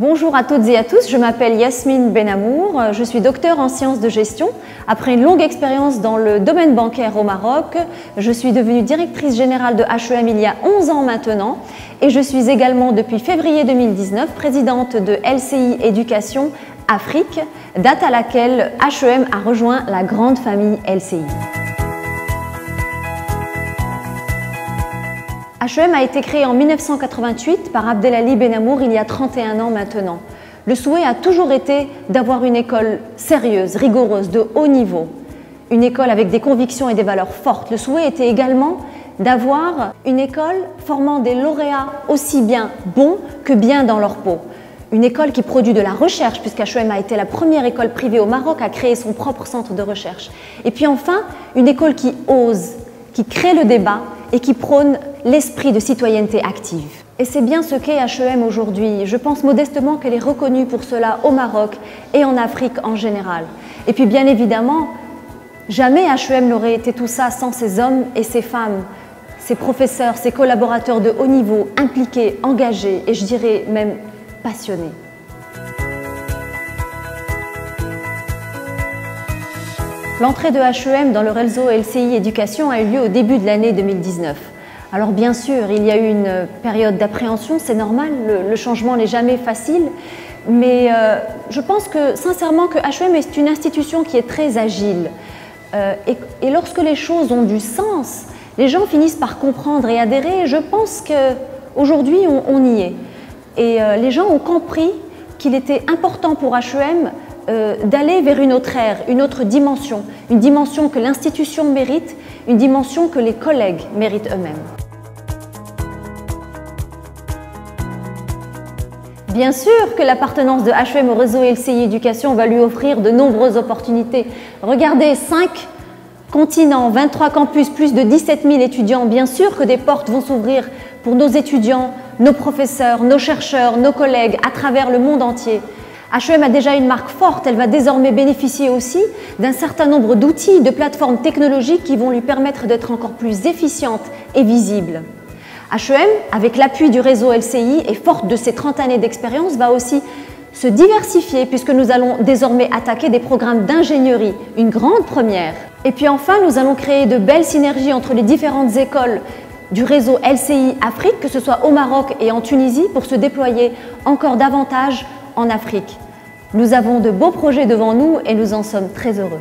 Bonjour à toutes et à tous, je m'appelle Yasmine Benamour, je suis docteur en sciences de gestion. Après une longue expérience dans le domaine bancaire au Maroc, je suis devenue directrice générale de HEM il y a 11 ans maintenant et je suis également depuis février 2019 présidente de LCI Éducation Afrique, date à laquelle HEM a rejoint la grande famille LCI. HEM a été créé en 1988 par Abdelali Benamour il y a 31 ans maintenant. Le souhait a toujours été d'avoir une école sérieuse, rigoureuse, de haut niveau. Une école avec des convictions et des valeurs fortes. Le souhait était également d'avoir une école formant des lauréats aussi bien bons que bien dans leur peau. Une école qui produit de la recherche, puisqu'HEM a été la première école privée au Maroc à créer son propre centre de recherche. Et puis enfin, une école qui ose, qui crée le débat et qui prône l'esprit de citoyenneté active. Et c'est bien ce qu'est HEM aujourd'hui. Je pense modestement qu'elle est reconnue pour cela au Maroc et en Afrique en général. Et puis bien évidemment, jamais HEM n'aurait été tout ça sans ces hommes et ces femmes, ces professeurs, ces collaborateurs de haut niveau, impliqués, engagés et je dirais même passionnés. L'entrée de HEM dans le réseau LCI Éducation a eu lieu au début de l'année 2019. Alors bien sûr, il y a eu une période d'appréhension, c'est normal, le, changement n'est jamais facile, mais euh, je pense que sincèrement que HEM est une institution qui est très agile. Euh, et, lorsque les choses ont du sens, les gens finissent par comprendre et adhérer. je pense qu'aujourd'hui, on, on, y est. Et euh, les gens ont compris qu'il était important pour HEM euh, d'aller vers une autre ère, une autre dimension, une dimension que l'institution mérite, une dimension que les collègues méritent eux-mêmes. Bien sûr que l'appartenance de HEM au réseau LCI Éducation va lui offrir de nombreuses opportunités. Regardez, 5 continents, 23 campus, plus de 17 000 étudiants. Bien sûr que des portes vont s'ouvrir pour nos étudiants, nos professeurs, nos chercheurs, nos collègues à travers le monde entier. HEM a déjà une marque forte, elle va désormais bénéficier aussi d'un certain nombre d'outils, de plateformes technologiques qui vont lui permettre d'être encore plus efficiente et visible. HEM, avec l'appui du réseau LCI et forte de ses 30 années d'expérience, va aussi se diversifier puisque nous allons désormais attaquer des programmes d'ingénierie, une grande première. Et puis enfin, nous allons créer de belles synergies entre les différentes écoles du réseau LCI Afrique, que ce soit au Maroc et en Tunisie, pour se déployer encore davantage en Afrique. Nous avons de beaux projets devant nous et nous en sommes très heureux.